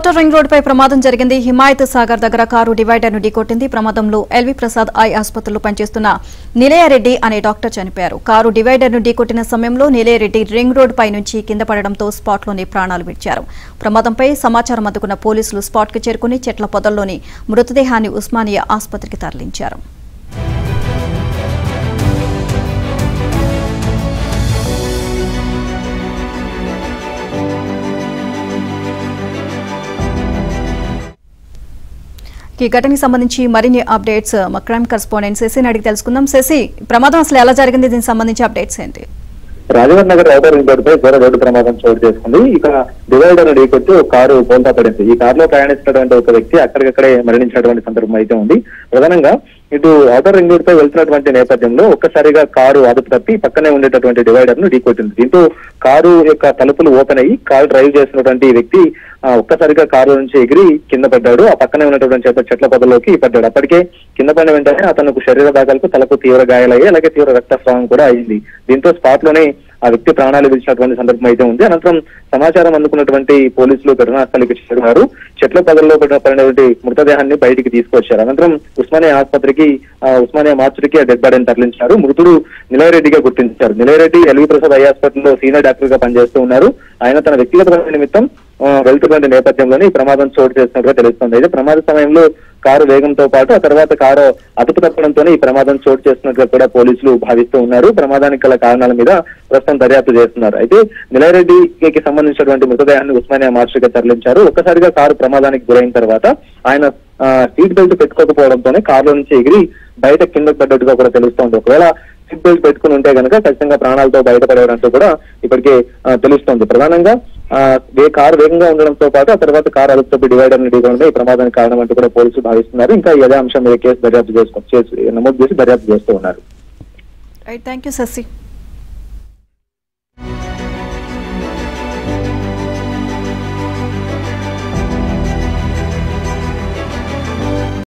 కోట ring రోడ్డుపై ప్రమాదం జరిగింది. హిమాయత్ సాగర్ దగ్గర కారు డివైడర్ను ఢీకొట్టింది. ప్రమాదంలో ఎల్వి ప్రసాద్ ఐ ఆసుపత్రిలో పనిచేస్తున్న నిలయారెడ్డి అనే డాక్టర్ చనిపోయారు. కారు డివైడర్ను ఢీకొట్టిన సమయంలో నిలయారెడ్డి రింగ్ రోడ్ పై నుంచి కింద పడడంతో స్పాట్లోనే ప్రాణాలు విడిచారు. ప్రమాదంపై సమాచారం అందుకున్న పోలీసులు స్పాట్కు చేరుకుని చెట్ల పొదల్లోని మృతదేహాన్ని ఉస్మానియా ఆసుపత్రికి తరలించారు. ఈ ఘటనకి సంబంధించి మరిన్ని అప్డేట్స్ మా క్రైమ్ కరెస్పాండెంట్ శశిని అడిగి తెలుసుకుందాం. శశి ప్రమాదం అసలు ఎలా జరిగింది? దీనికి సంబంధించి అప్డేట్స్ ఏంటి? రాజవర్ నగర్ ఔటర్ రింగ్ రోడ్డుపై ఘోర రోడ్డు ప్రమాదం చోటు చేసుకుంది. ఇక డివైడర్ ఢీకొచ్చి ఒక కారు బోల్తా పడింది. ఈ కారులో ప్రయాణిస్తున్నటువంటి ఒక వ్యక్తి అక్కడికక్కడే మరణించినటువంటి సందర్భం అయితే ఉంది. ప్రధానంగా ఇటు ఔటర్ రింగ్ రోడ్ పై వెళ్తున్నటువంటి నేపథ్యంలో ఒక్కసారిగా కారు అదుపు తప్పి పక్కనే ఉండేటటువంటి డివైడర్ను ఢీకొట్టింది. దీంతో కారు యొక్క తలుపులు ఓపెన్ అయ్యి కారు డ్రైవ్ చేసినటువంటి వ్యక్తి ఒక్కసారిగా కారు నుంచి ఎగిరి కింద పడ్డాడు. ఆ పక్కనే ఉన్నటువంటి చేత చెట్ల పొదలోకి పడ్డాడు. అప్పటికే కింద పడిన వెంటనే అతనికి శరీర భాగాలకు తలకు తీవ్ర గాయాలయ్యి అలాగే తీవ్ర రక్తస్రావం కూడా అయింది. దీంతో స్పాట్లోనే ఆ వ్యక్తి ప్రాణాలు విడిచినటువంటి సందర్భం అయితే ఉంది. అనంతరం సమాచారం అందుకున్నటువంటి పోలీసులు ఘటనాస్థలికి చేరుకున్నారు. చెట్ల పొదల్లో పడిన పడినటువంటి మృతదేహాన్ని బయటికి తీసుకొచ్చారు. అనంతరం ఉస్మానియా ఆసుపత్రికి ఉస్మానియా మార్చురికి ఆ డెడ్ బాడీని తరలించారు. మృతుడు నిలయరెడ్డిగా గుర్తించారు. Nilaya Reddy L V Prasad eye హాస్పిటల్లో సీనియర్ డాక్టర్గా పనిచేస్తూ ఉన్నారు. ఆయన తన వ్యక్తిగత నిమిత్తం వెళ్తున్నటువంటి నేపథ్యంలోనే ఈ ప్రమాదం చోటు చేసినట్టుగా తెలుస్తుంది. అయితే ప్రమాద సమయంలో కారు వేగంతో పాటు ఆ తర్వాత కారు అదుపు తప్పడంతోనే ఈ ప్రమాదం చోటు చేసినట్టుగా కూడా పోలీసులు భావిస్తూ ఉన్నారు. ప్రమాదానికి గల కారణాల మీద ప్రస్తుతం దర్యాప్తు చేస్తున్నారు. అయితే నిలయరెడ్డికి సంబంధించినటువంటి మృతదేహాన్ని ఉస్మానియా మార్చిగా తరలించారు. ఒక్కసారిగా కారు ప్రమాదానికి గురైన తర్వాత ఆయన ఆ, సీట్ బెల్ట్ పెట్టుకోకపోవడంతోనే కారులో నుంచి ఎగిరి బయట కిందకు పడ్డట్టుగా కూడా తెలుస్తోంది. ఒకవేళ సీట్ బెల్ట్ పెట్టుకుని ఉంటే కనుక ఖచ్చితంగా ప్రాణాలతో బయటపడేయడంతో కూడా ఇప్పటికే తెలుస్తోంది. ప్రధానంగా కారు వేగంగా ఉండడంతో పాటు ఆ తర్వాత కారు అదుపుతో డివైడ్ డివైడర్ ఢీకొనడం ఈ ప్రమాదానికి కారణం అంటూ కూడా పోలీసులు భావిస్తున్నారు. ఇంకా ఇదే అంశం మీద కేసు దర్యాప్తు చేసుకో చేసి నమోదు చేసి దర్యాప్తు చేస్తూ ఉన్నారు. Thank you